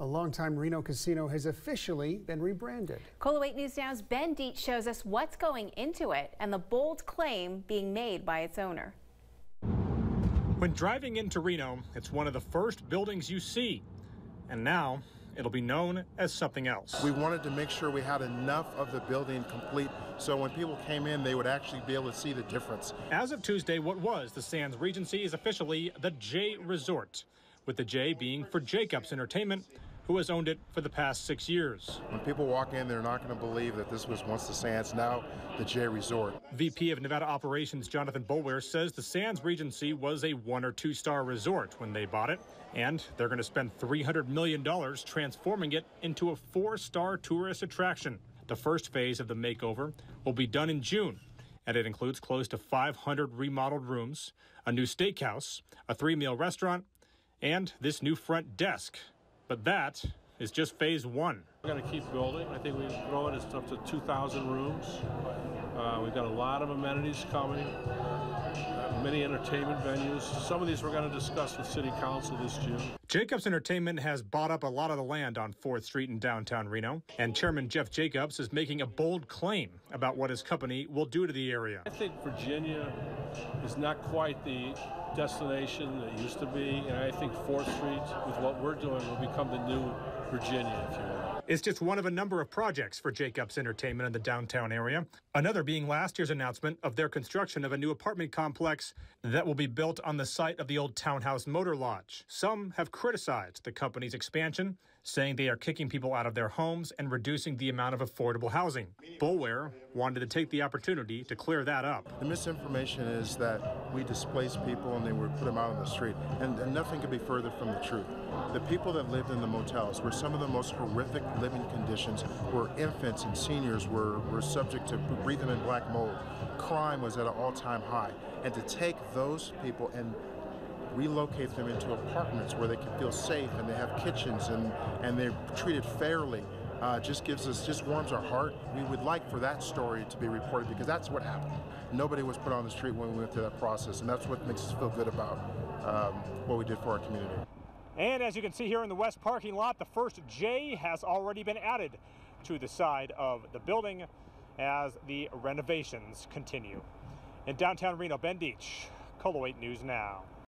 A longtime Reno casino has officially been rebranded. KOLO 8 News Now's Ben Deach shows us what's going into it and the bold claim being made by its owner. When driving into Reno, it's one of the first buildings you see. And now it'll be known as something else. We wanted to make sure we had enough of the building complete so when people came in, they would actually be able to see the difference. As of Tuesday, what was the Sands Regency is officially the J Resort, with the J being for Jacobs Entertainment, who has owned it for the past six years. When people walk in, they're not going to believe that this was once the Sands, now the J Resort. VP of Nevada Operations Jonathan Boulware says the Sands Regency was a one or two star resort when they bought it, and they're going to spend $300 million transforming it into a four star tourist attraction. The first phase of the makeover will be done in June, and it includes close to 500 remodeled rooms, a new steakhouse, a three meal restaurant, and this new front desk but that is just phase one. We're going to keep building. I think we can grow it up to 2,000 rooms. Uh, we've got a lot of amenities coming, uh, many entertainment venues. Some of these we're going to discuss with City Council this June. Jacobs Entertainment has bought up a lot of the land on 4th Street in downtown Reno, and Chairman Jeff Jacobs is making a bold claim about what his company will do to the area. I think Virginia is not quite the destination that used to be, and I think 4th Street, with what we're doing, will become the new Virginia, if you will. It's just one of a number of projects for Jacobs Entertainment in the downtown area. Another being last year's announcement of their construction of a new apartment complex that will be built on the site of the old Townhouse Motor Lodge. Some have criticized the company's expansion, saying they are kicking people out of their homes and reducing the amount of affordable housing. Boulware wanted to take the opportunity to clear that up. The misinformation is that we displace people and they were put them out on the street, and, and nothing could be further from the truth. The people that lived in the motels were some of the most horrific living conditions, where infants and seniors were, were subject to breathing in black mold. Crime was at an all-time high. And to take those people and relocate them into apartments where they can feel safe and they have kitchens and, and they're treated fairly. Uh, just gives us, just warms our heart. We would like for that story to be reported because that's what happened. Nobody was put on the street when we went through that process, and that's what makes us feel good about um, what we did for our community. And as you can see here in the west parking lot, the first J has already been added to the side of the building as the renovations continue. In downtown Reno, Ben KOLO 8 News Now.